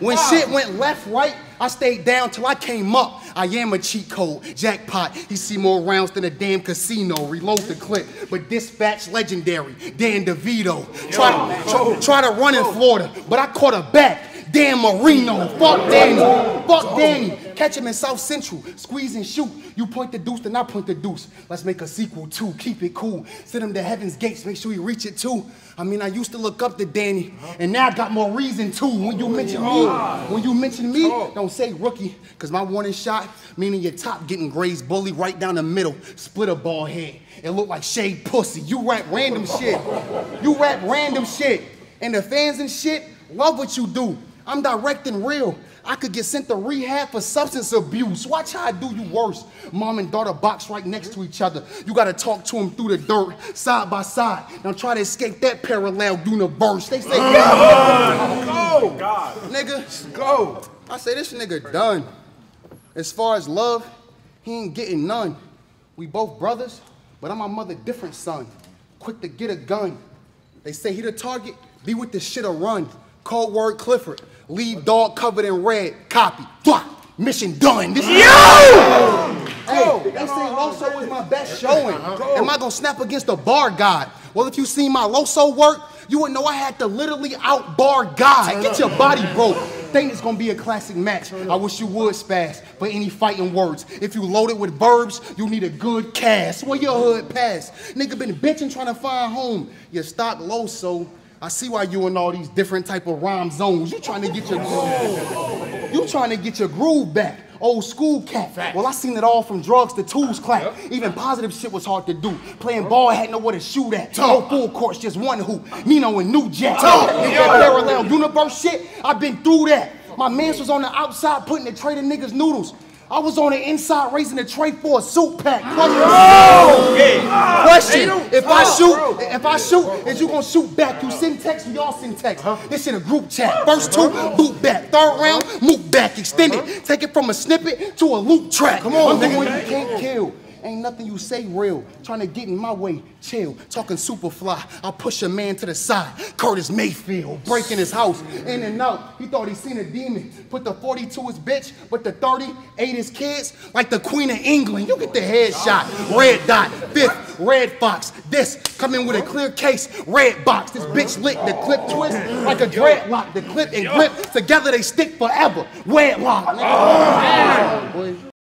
When ah. shit went left, right, I stayed down till I came up. I am a cheat code, jackpot. He see more rounds than a damn casino. Reload the clip, but dispatch legendary, Dan DeVito. Try, to, try, try to run in Florida, but I caught a back. Dan Marino, fuck Danny, fuck Danny. Catch him in South Central, squeeze and shoot. You point the deuce, then I point the deuce. Let's make a sequel too, keep it cool. Send him to heaven's gates, make sure he reach it too. I mean, I used to look up to Danny, uh-huh. and now I got more reason to. When you oh, mention me, when you mention me, don't say rookie, cause my warning shot, meaning your top getting grazed, bully right down the middle, split a ball head. It look like shade pussy. You rap random shit. You rap random shit. And the fans and shit love what you do. I'm directing real. I could get sent to rehab for substance abuse. Watch how I do you worse. Mom and daughter box right next to each other. You gotta talk to them through the dirt, side by side. Now try to escape that parallel universe. They say, oh, go, God. nigga, go. I say, this nigga done. As far as love, he ain't getting none. We both brothers, but I'm my mother different son. Quick to get a gun. They say he the target, be with the shit or run. Cold word Clifford. Leave dog covered in red. Copy. Fuck. Mission done. This Yo! Hey, they say Loso is my best showing. Am I gonna snap against a bar god? Well, if you seen my Loso work, you would know I had to literally out bar God. Get your body broke. Think it's gonna be a classic match. I wish you would spaz for any fighting words. If you loaded with verbs, you need a good cast. Where your hood pass? Nigga been bitching trying to find home. You stock low, so I see why you in all these different type of rhyme zones. You trying to get your groove. You trying to get your groove back. Old school cat. Well, I seen it all from drugs to tools clap. Even positive shit was hard to do. Playing ball had nowhere to shoot at. No full courts, just one hoop. Nino and New Jack. Nigga, that parallel universe shit, I've been through that. My mans was on the outside putting the tray to niggas noodles. I was on the inside raising the tray for a soup pack. Question. If I shoot, if I shoot, is you gonna shoot back? You send text, we all send text. This in a group chat. First two, boot back. Third round, move back. Extend it. Take it from a snippet to a loop track. Come on, nigga. you can't kill. Ain't nothing you say real. Trying to get in my way, chill. Talking super fly. I push a man to the side. Curtis Mayfield breaking his house in and out. He thought he seen a demon. Put the 40 to his bitch, but the 30 ate his kids like the Queen of England. You get the headshot. Red dot, fifth, red fox. This come in with a clear case, red box. This bitch lit the clip twist like a dreadlock. The clip and grip together they stick forever. Wedlock. nigga. Oh,